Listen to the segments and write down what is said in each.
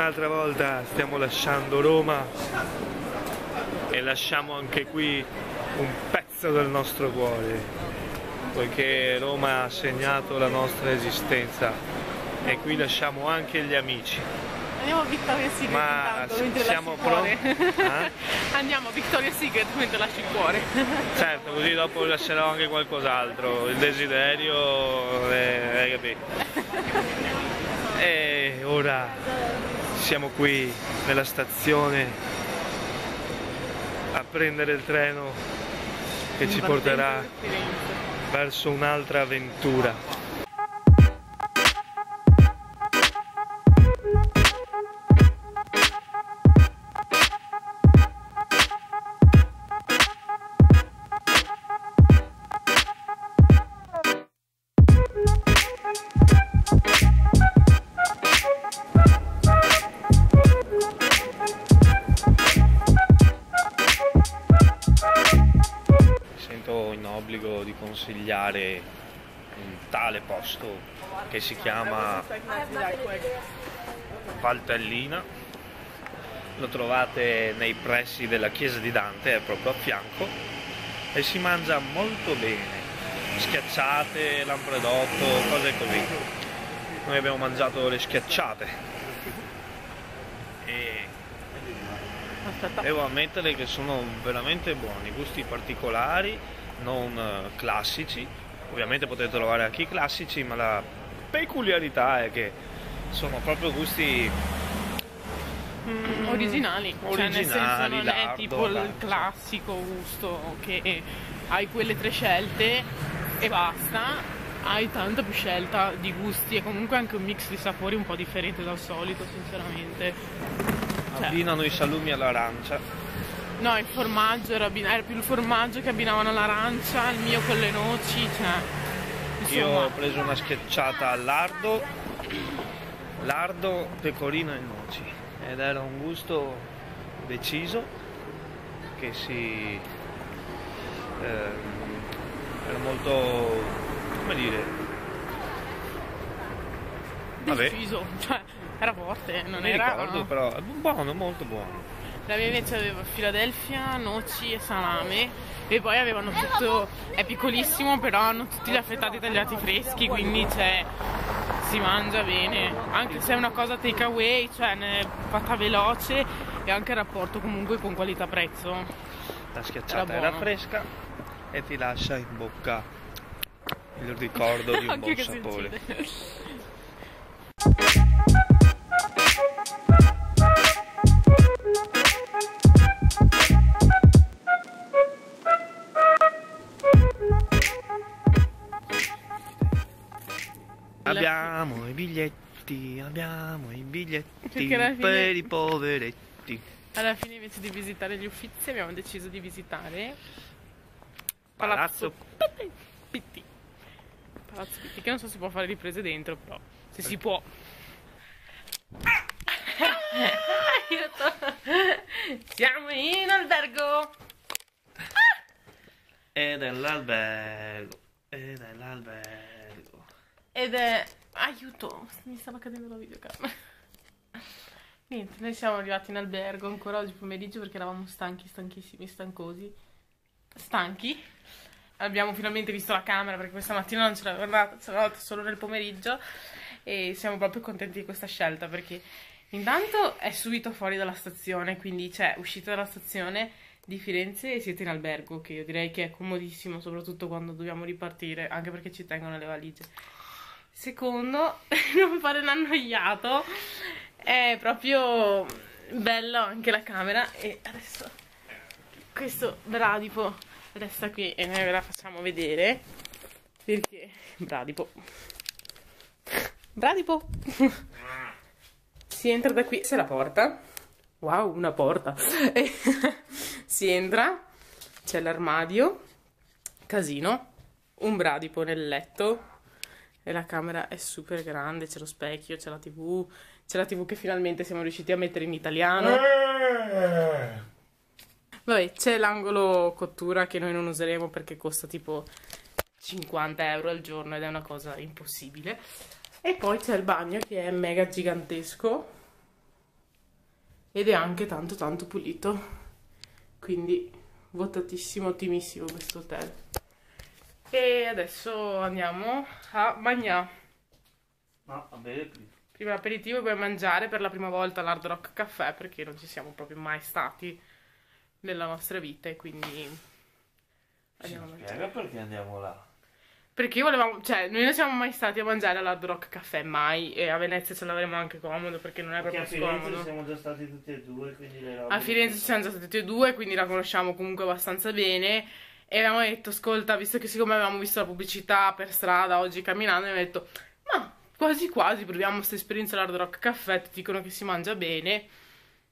un'altra volta stiamo lasciando Roma e lasciamo anche qui un pezzo del nostro cuore, poiché Roma ha segnato la nostra esistenza e qui lasciamo anche gli amici. Andiamo a Victoria's Secret Ma intanto, mentre siamo lasci il cuore. pronti? Eh? Andiamo a Victoria's Secret mentre lasci il cuore. Certo, così dopo lascerò anche qualcos'altro, il desiderio, eh, hai capito? E ora siamo qui nella stazione a prendere il treno che ci porterà verso un'altra avventura. Sento in obbligo di consigliare un tale posto che si chiama Valtellina. Lo trovate nei pressi della chiesa di Dante, è proprio a fianco, e si mangia molto bene. Schiacciate, lampredotto, cose così. Noi abbiamo mangiato le schiacciate. E. Devo ammettere che sono veramente buoni, gusti particolari, non eh, classici. Ovviamente potete trovare anche i classici, ma la peculiarità è che sono proprio gusti Mm, originali, cioè nel senso Originali, non è lardo, tipo il lardo. classico gusto che hai quelle tre scelte e basta, hai tanta più scelta di gusti e comunque anche un mix di sapori un po' differente dal solito sinceramente. Cioè, abbinano i salumi all'arancia. No, il formaggio era, era più il formaggio che abbinavano all'arancia, il mio con le noci, cioè... Io Insomma, ho preso una schiacciata al lardo, lardo, pecorino e noci. Ed era un gusto deciso che si... ehm, era molto... come dire... Vabbè, deciso, cioè era forte, non mi era... ricordo, però è buono, molto buono. La mia invece aveva Philadelphia, noci e salame e poi avevano tutto, è piccolissimo però hanno tutti gli affettati tagliati freschi quindi c'è, si mangia bene, anche se è una cosa take away, cioè è fatta veloce e anche il rapporto comunque con qualità-prezzo. La schiacciata Era era, fresca e ti lascia in bocca il ricordo di un buon sapore. Abbiamo i biglietti, abbiamo i biglietti fine- per i poveretti. Alla fine invece di visitare gli uffizi abbiamo deciso di visitare Palazzo Pitti. Pitti. Palazzo Pitti, che non so se si può fare riprese dentro, però se si può. Siamo in albergo. ed è l'albergo, ed è l'albergo. Ed è... Aiuto, mi stava cadendo la videocamera. Niente, noi siamo arrivati in albergo ancora oggi pomeriggio perché eravamo stanchi, stanchissimi, stancosi. Stanchi. Abbiamo finalmente visto la camera perché questa mattina non ce l'avevamo data, ce l'avevamo solo nel pomeriggio e siamo proprio contenti di questa scelta perché intanto è subito fuori dalla stazione, quindi cioè uscite dalla stazione di Firenze e siete in albergo, che io direi che è comodissimo, soprattutto quando dobbiamo ripartire, anche perché ci tengono le valigie. Secondo, non fare l'annoiato, è proprio bello anche la camera. E adesso questo bradipo resta qui e noi ve la facciamo vedere. Perché? Bradipo. Bradipo. Si entra da qui. C'è la porta. Wow una porta. Si entra. C'è l'armadio. Casino. Un bradipo nel letto e la camera è super grande c'è lo specchio c'è la tv c'è la tv che finalmente siamo riusciti a mettere in italiano Vabbè, c'è l'angolo cottura che noi non useremo perché costa tipo 50 euro al giorno ed è una cosa impossibile. E poi c'è il bagno che è mega gigantesco. ed è anche tanto tanto pulito. Quindi votatissimo, ottimissimo questo hotel. E adesso andiamo a mangiare. No, a bere prima. L'aperitivo e poi a mangiare per la prima volta all'Hard Rock Caffè perché non ci siamo proprio mai stati nella nostra vita e quindi andiamo a mangiare. Perché andiamo là. Perché volevamo, cioè, noi non siamo mai stati a mangiare all'Hard Rock Caffè, mai, e a Venezia ce l'avremo anche comodo perché non è Perché proprio a Firenze scomodo. siamo già stati tutti e due, quindi le robe... A Firenze ci siamo già stati tutti e due, quindi la conosciamo comunque abbastanza bene. E avevamo detto, ascolta, visto che siccome avevamo visto la pubblicità per strada oggi camminando, abbiamo detto, ma quasi quasi proviamo questa esperienza all'Hard Rock Caffè, ti dicono che si mangia bene.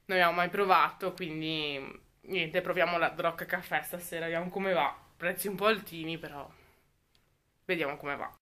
Non abbiamo mai provato, quindi niente, proviamo l'Hard Rock Caffè stasera, vediamo come va. Prezzi un po' altini, però vediamo come va.